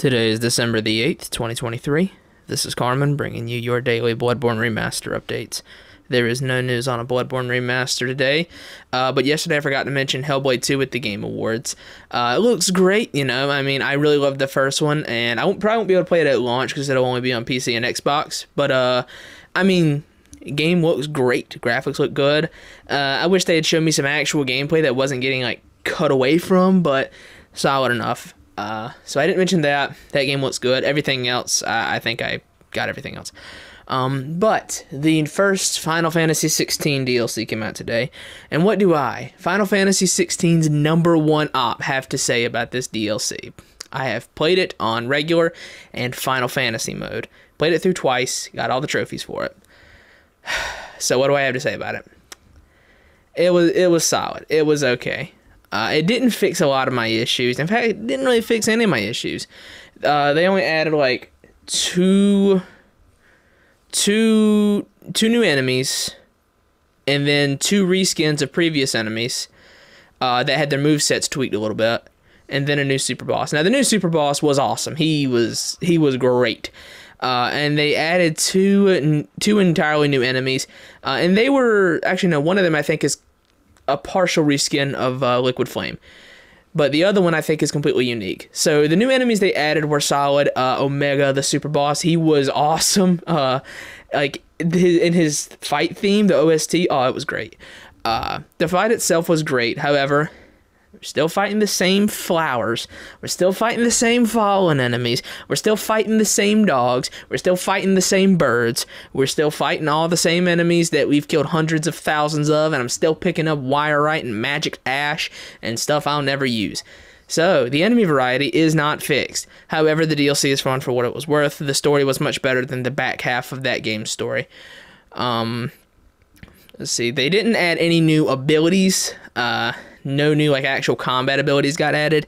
Today is December the 8th, 2023. This is Carmen bringing you your daily Bloodborne Remaster updates. There is no news on a Bloodborne Remaster today, uh, but yesterday I forgot to mention Hellblade 2 at the Game Awards. Uh, it looks great, you know. I mean, I really loved the first one, and I won't, probably won't be able to play it at launch because it'll only be on PC and Xbox. But, uh, I mean, game looks great. Graphics look good. Uh, I wish they had shown me some actual gameplay that wasn't getting, like, cut away from, but solid enough. Uh, so I didn't mention that. That game looks good. Everything else, I, I think I got everything else. Um, but the first Final Fantasy 16 DLC came out today, and what do I, Final Fantasy 16's number one op, have to say about this DLC? I have played it on regular and Final Fantasy mode. Played it through twice, got all the trophies for it. So what do I have to say about it? It was it was solid. It was okay. Uh, it didn't fix a lot of my issues. In fact, it didn't really fix any of my issues. Uh, they only added like two, two, two new enemies, and then two reskins of previous enemies uh, that had their move sets tweaked a little bit, and then a new super boss. Now the new super boss was awesome. He was he was great. Uh, and they added two two entirely new enemies, uh, and they were actually no one of them I think is a partial reskin of uh, Liquid Flame. But the other one I think is completely unique. So the new enemies they added were solid. Uh, Omega, the super boss, he was awesome. Uh, like in his fight theme, the OST, oh, it was great. Uh, the fight itself was great. However, we're still fighting the same flowers. We're still fighting the same fallen enemies. We're still fighting the same dogs. We're still fighting the same birds. We're still fighting all the same enemies that we've killed hundreds of thousands of, and I'm still picking up Wyrite and magic ash and stuff I'll never use. So, the enemy variety is not fixed. However, the DLC is fun for what it was worth. The story was much better than the back half of that game's story. Um, let's see, they didn't add any new abilities. Uh, no new like actual combat abilities got added.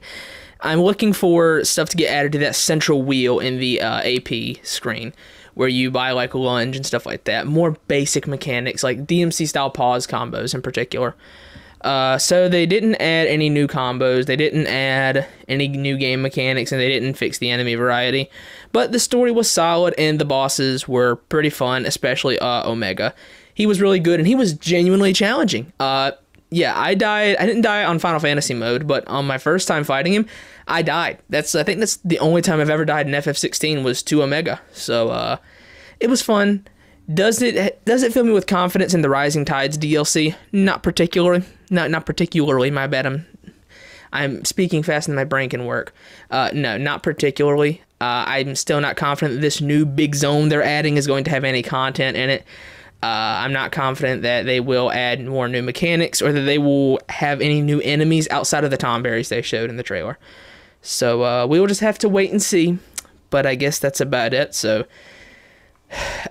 I'm looking for stuff to get added to that central wheel in the uh, AP screen where you buy like a lunge and stuff like that. More basic mechanics like DMC style pause combos in particular. Uh, so they didn't add any new combos, they didn't add any new game mechanics, and they didn't fix the enemy variety. But the story was solid, and the bosses were pretty fun, especially uh, Omega. He was really good, and he was genuinely challenging. Uh, yeah, I died. I didn't die on Final Fantasy mode, but on my first time fighting him, I died. That's I think that's the only time I've ever died in FF16 was to Omega. So uh, it was fun. Does it does it fill me with confidence in the Rising Tides DLC? Not particularly. Not not particularly. My bad. I'm I'm speaking fast and my brain can work. Uh, no, not particularly. Uh, I'm still not confident that this new big zone they're adding is going to have any content in it. Uh, I'm not confident that they will add more new mechanics or that they will have any new enemies outside of the Tonberries they showed in the trailer. So uh, we will just have to wait and see. But I guess that's about it. So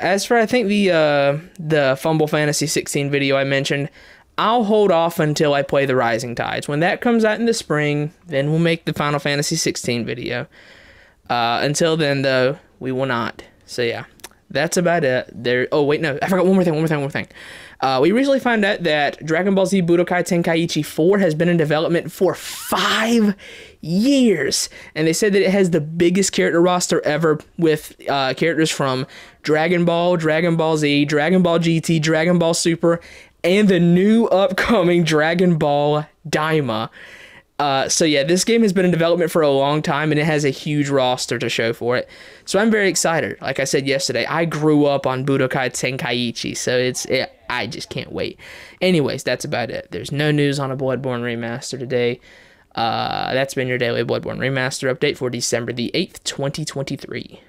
as for I think the uh, the Fumble Fantasy 16 video I mentioned, I'll hold off until I play the Rising Tides. When that comes out in the spring, then we'll make the Final Fantasy 16 video. Uh, until then, though, we will not. So yeah that's about it. There. Oh wait, no, I forgot one more thing. One more thing. One more thing. Uh, we recently found out that Dragon Ball Z Budokai Tenkaichi 4 has been in development for five years, and they said that it has the biggest character roster ever, with uh, characters from Dragon Ball, Dragon Ball Z, Dragon Ball GT, Dragon Ball Super, and the new upcoming Dragon Ball Daima. Uh, so yeah, this game has been in development for a long time and it has a huge roster to show for it. So I'm very excited. Like I said yesterday, I grew up on Budokai Tenkaichi, so it's it, I just can't wait. Anyways, that's about it. There's no news on a Bloodborne remaster today. Uh, that's been your daily Bloodborne remaster update for December the 8th, 2023.